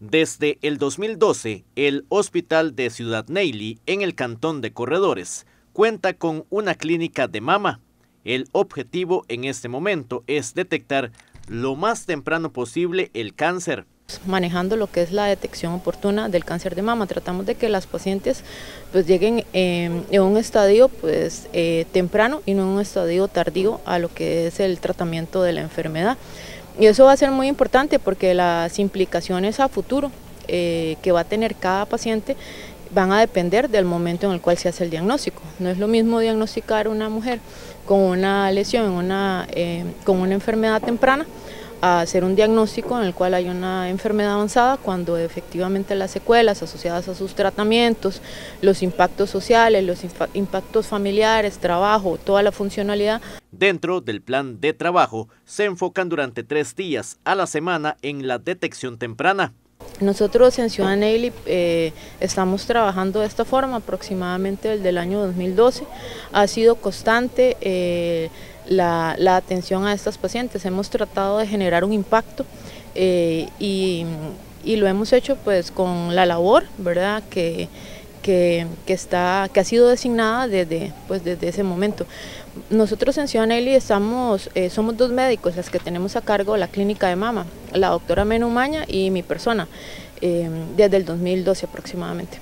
Desde el 2012, el Hospital de Ciudad Neily, en el Cantón de Corredores, cuenta con una clínica de mama. El objetivo en este momento es detectar lo más temprano posible el cáncer. Manejando lo que es la detección oportuna del cáncer de mama, tratamos de que las pacientes pues lleguen em, en un estadio pues eh, temprano y no en un estadio tardío a lo que es el tratamiento de la enfermedad. Y eso va a ser muy importante porque las implicaciones a futuro eh, que va a tener cada paciente van a depender del momento en el cual se hace el diagnóstico. No es lo mismo diagnosticar una mujer con una lesión, una, eh, con una enfermedad temprana, a hacer un diagnóstico en el cual hay una enfermedad avanzada cuando efectivamente las secuelas asociadas a sus tratamientos, los impactos sociales, los impactos familiares, trabajo, toda la funcionalidad. Dentro del plan de trabajo se enfocan durante tres días a la semana en la detección temprana. Nosotros en Ciudad Neily eh, estamos trabajando de esta forma aproximadamente desde el año 2012. Ha sido constante eh, la, atención a estas pacientes. Hemos tratado de generar un impacto eh, y, lo hemos hecho pues con la labor, ¿verdad? Que, que, está, que ha sido designada desde, pues, desde ese momento. Nosotros en Ciudad Nelly estamos, eh, somos dos médicos las que tenemos a cargo la clínica de mama, la doctora Menumaña y mi persona, eh, desde el 2012 aproximadamente.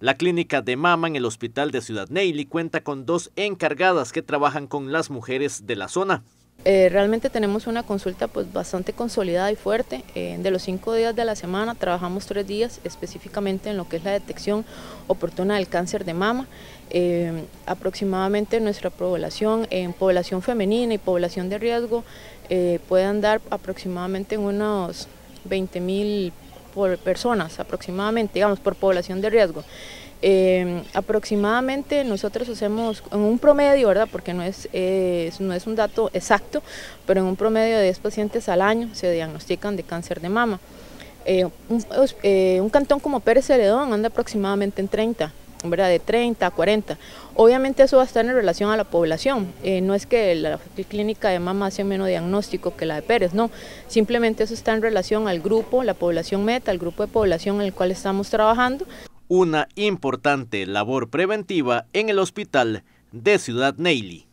La clínica de mama en el hospital de Ciudad Neily cuenta con dos encargadas que trabajan con las mujeres de la zona. Eh, realmente tenemos una consulta pues bastante consolidada y fuerte. Eh, de los cinco días de la semana trabajamos tres días específicamente en lo que es la detección oportuna del cáncer de mama. Eh, aproximadamente nuestra población en población femenina y población de riesgo puede andar aproximadamente en unos 20 mil personas aproximadamente, digamos, por población de riesgo. Eh, aproximadamente nosotros hacemos en un promedio, ¿verdad? Porque no es, no es un dato exacto, pero en un promedio de 10 pacientes al año se diagnostican de cáncer de mama. Eh, eh, un, cantón como Pérez Celedón anda aproximadamente en 30, ¿verdad? De 30 a 40. Obviamente eso va a estar en relación a la población. no es que la, clínica de mama hace menos diagnóstico que la de Pérez, no. Simplemente eso está en relación al grupo, la población meta, al grupo de población en el cual estamos trabajando una importante labor preventiva en el hospital de Ciudad Neily.